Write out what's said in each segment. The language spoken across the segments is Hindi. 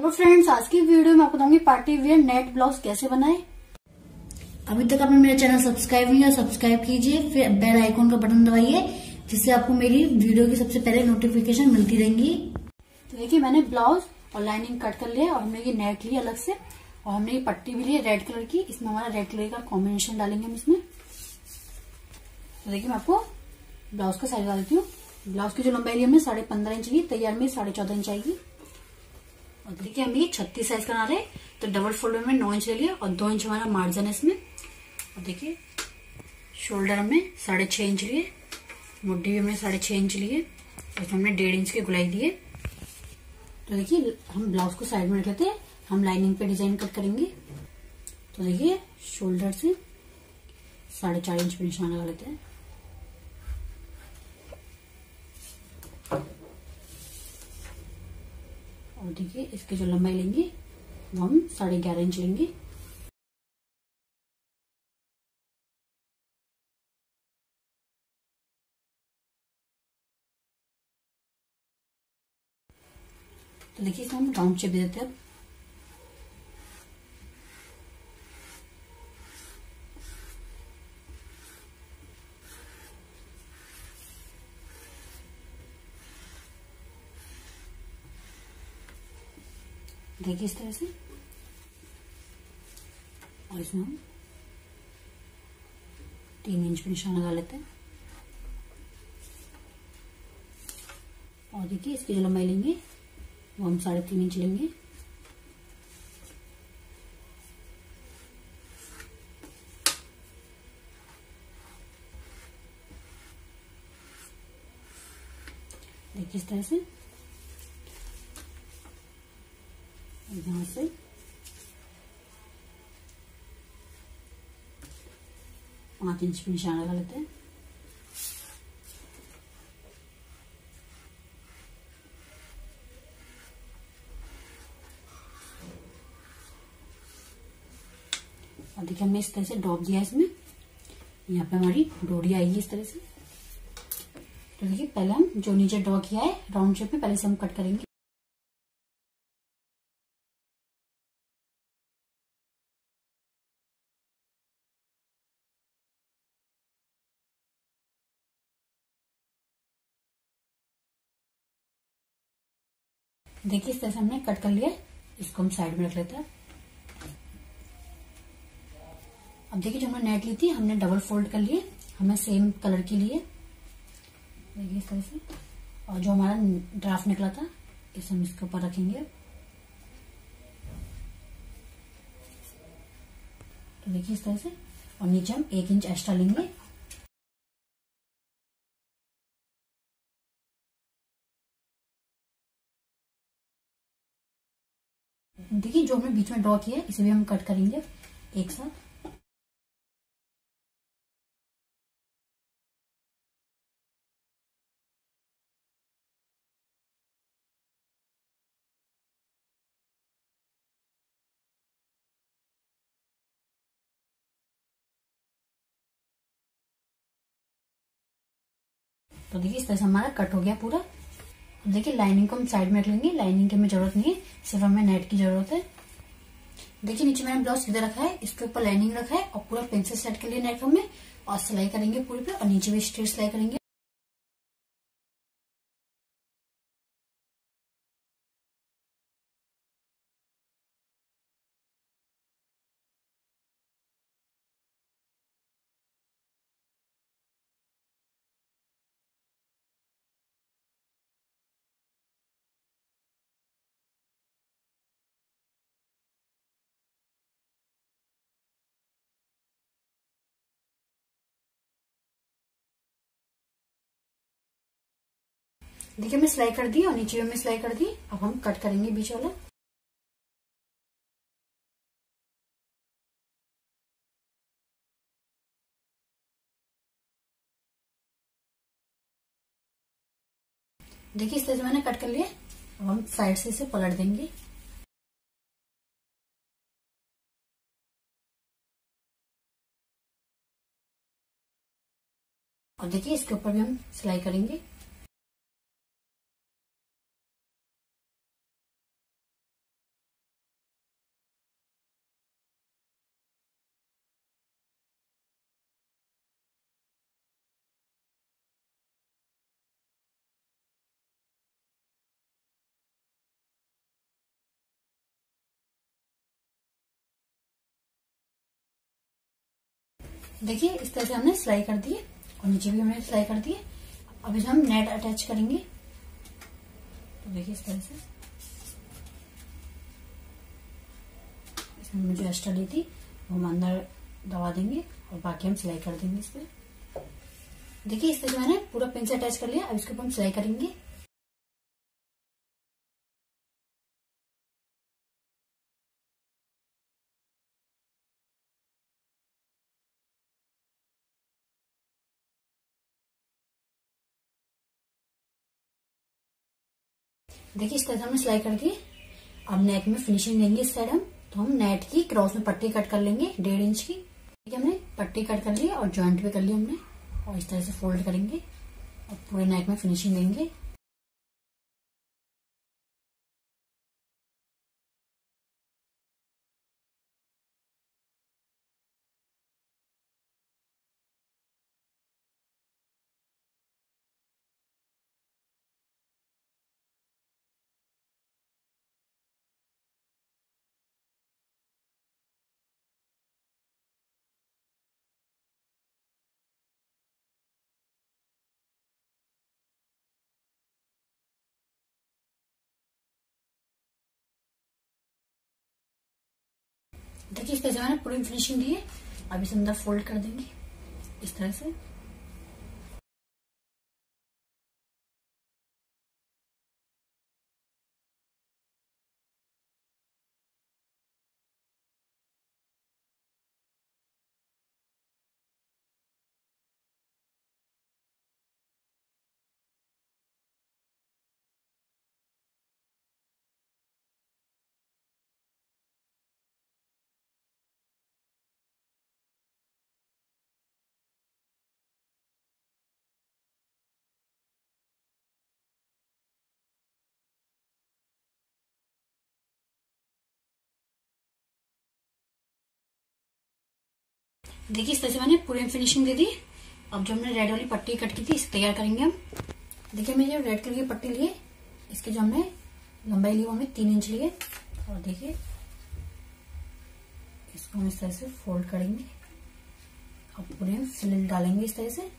फ्रेंड्स आज की वीडियो में आपको बताऊँगी पार्टी वेयर नेट ब्लाउज कैसे बनाए। अभी तक आपने मेरा चैनल सब्सक्राइब नहीं किया, सब्सक्राइब कीजिए, फिर बेल आइकॉन का बटन दबाइए, जिससे आपको मेरी वीडियो की सबसे पहले नोटिफिकेशन मिलती रहेंगी। तो देखिए, मैंने ब्लाउज और लाइनिंग कट कर लिया और हमने ये नेट ली अलग से, और हमने ये पट्टी भी ली रेड कलर की। इसमें हमारा रेड कलर का कॉम्बिनेशन डालेंगे हम इसमें। तो देखिए, मैं आपको ब्लाउज का साइज़ बता देती हूँ। ब्लाउज की जो लंबाई ली हमने, साढ़े पंद्रह इंच ली तैयार में साढ़े चौदह इंच आएगी। और देखिए हम ये छत्तीस साइज़ का बना रहे तो डबल फोल्डर में नौ इंच ले लिया और दो इंच हमारा मार्जिन है इसमें। और देखिए शोल्डर हमने साढ़े छह इंच लिए, मुड्डी भी हमने साढ़े छह इंच लिए इसमें हमने डेढ़ इंच की गुलाई दिए। तो देखिए, हम ब्लाउज को साइड में रख लेते हैं, हम लाइनिंग पे डिज़ाइन कट करेंगे। तो देखिए शोल्डर से साढ़े चार इंच पे निशान लगा लेते हैं। और देखिए, इसकी जो लंबाई लेंगे वो हम साढ़े ग्यारह इंच लेंगे। तो देखिए, इसमें हम राउंड शेप देते हैं। देखिए इस तरह से और इसमें हम तीन इंच पे निशान लगा लेते हैं और देखिए इसकी जो लंबाई लेंगे वो हम साढ़े तीन इंच लेंगे देखिए इस तरह से यहाँ से। पाँच इंच पे निशान लगा लेते हैं। और देखिए हमने इस तरह से ड्रॉप दिया इसमें। यहाँ पे हमारी डोरी आएगी इस तरह से। तो देखिए, पहले हम जो नीचे ड्रॉ किया है राउंड शेप में पहले से हम कट करेंगे। देखिए इस तरह से हमने कट कर लिया इसको हम साइड में रख लेते हैं। अब देखिए जो हमने नेट ली थी, हमने डबल फोल्ड कर लिए। हमें सेम कलर के लिए। देखिए इस तरह से। और जो हमारा ड्राफ्ट निकला था, इसे हम इसके ऊपर रखेंगे। तो देखिए इस तरह से। और नीचे हम एक इंच एक्स्ट्रा लेंगे। देखिए, जो हमने बीच में ड्रॉ किया है, इसे भी हम कट करेंगे। एक साथ। तो देखिए, इस तरह से हमारा कट हो गया पूरा। देखिए लाइनिंग को हम साइड में रख लेंगे। लाइनिंग की हमें ज़रूरत नहीं है, सिर्फ़ हमें नेट की ज़रूरत है। देखिए, नीचे मैंने ब्लाउज सीधा रखा है? इसके ऊपर लाइनिंग रखा है और पूरा पेंसिल सेट के लिए नेट हमें, और सिलाई करेंगे पूरी पे, और नीचे भी स्ट्रेट सिलाई करेंगे। देखिए, मैं सिलाई कर दी और नीचे में सिलाई कर दी। अब हम कट करेंगे बीच वाला। देखिए, इस तरह से मैंने कट कर लिया। अब हम साइड से इसे पलट देंगे। और देखिए, इसके ऊपर भी हम सिलाई करेंगे। देखिए, इस तरह से हमने सिलाई कर दी है और नीचे भी हमने सिलाई कर दी है अब इसे हम नेट अटैच करेंगे। तो देखिए, इस तरह से। इसमें जो एक्स्ट्रा ली थी। वो हम अंदर दबा देंगे और बाकी हम सिलाई कर देंगे इस पर देखिए, इस तरह से मैंने पूरा पिन से अटैच कर लिया। अब इसके ऊपर हम सिलाई करेंगे। देखिए इस तरह से हमने सिलाई कर दी। अब नेक में फिनिशिंग देंगे इस साइड हम। तो हम नेट की क्रॉस में पट्टी कट कर लेंगे, डेढ़ इंच की। ठीक है, हमने पट्टी कट कर ली और ज्वाइंट भी कर ली हमने और इस तरह से फोल्ड करेंगे और पूरे नेक में फिनिशिंग देंगे देखिए इस तरह से मैंने पूरी फिनिशिंग दी है, अब इसे अंदर फोल्ड कर देंगे। इस तरह से। देखिए, इस तरह से मैंने पूरे फिनिशिंग दे दी। अब जो हमने रेड वाली पट्टी कट की थी, इसे तैयार करेंगे हम। देखिए मैंने जो रेड कलर की पट्टी लिए इसके जो हमने लंबाई ली, वो हमने तीन इंच लिए और देखिए, इसको हम इस तरह से फोल्ड करेंगे। अब पूरे हम फिल डालेंगे इस तरह से।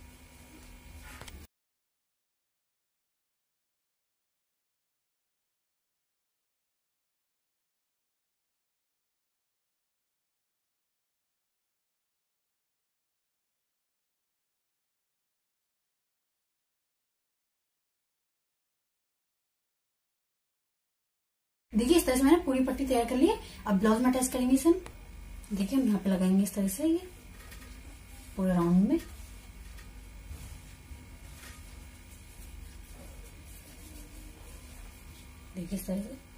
देखिए, इस तरह से मैंने पूरी पट्टी तैयार कर ली है। अब ब्लाउज में अटैच करेंगे इसे देखिए, हम यहाँ पे लगाएँगे इस तरह से ये, पूरे राउंड में। देखिए, इस तरह से।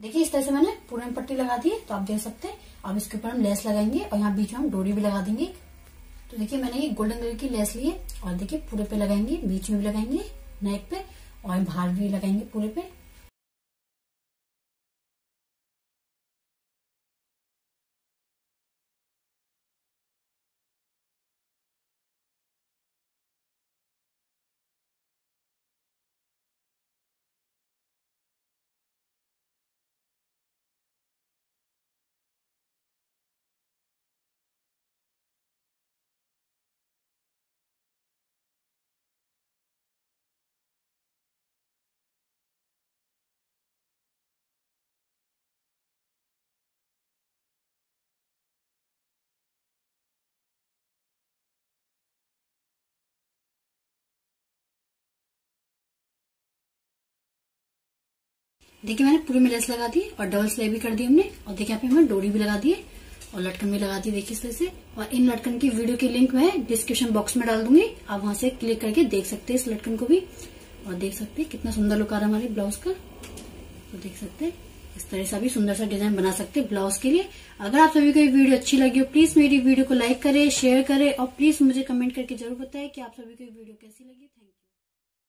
देखिए, इस तरह से मैंने पूरे पट्टी लगा दी है तो आप देख सकते हैं। अब इसके ऊपर हम लेस लगाएँगे और यहाँ बीच में हम डोरी भी लगा देंगे। तो देखिए, मैंने ये गोल्डन कलर की लेस ली है और देखिए, पूरे पे लगाएँगे, बीच में भी लगाएँगे, नेक पे, और बाहर भी लगाएँगे पूरे पे। देखिए मैंने पूरी में लेस लगा दी और डबल सिलाई भी कर दी हमने। और देखिए यहाँ पे हमने डोरी भी लगा दी है और लटकन भी लगा दी देखिए इस तरह से। और इन लटकन की वीडियो की लिंक मैं डिस्क्रिप्शन बॉक्स में डाल दूँगी। आप वहाँ से क्लिक करके देख सकते हैं इस लटकन को भी। और देख सकते हैं कितना सुंदर लुक आ रहा है हमारे ब्लाउज का। तो देख सकते हैं इस तरह से भी सुंदर सा डिज़ाइन बना सकते हैं ब्लाउज के लिए। अगर आप सभी को ये वीडियो अच्छी लगी हो प्लीज़ मेरी वीडियो को लाइक करे शेयर करे और प्लीज़ मुझे कमेंट करके ज़रूर बताए कि आप सभी को वीडियो कैसी लगी। Thank you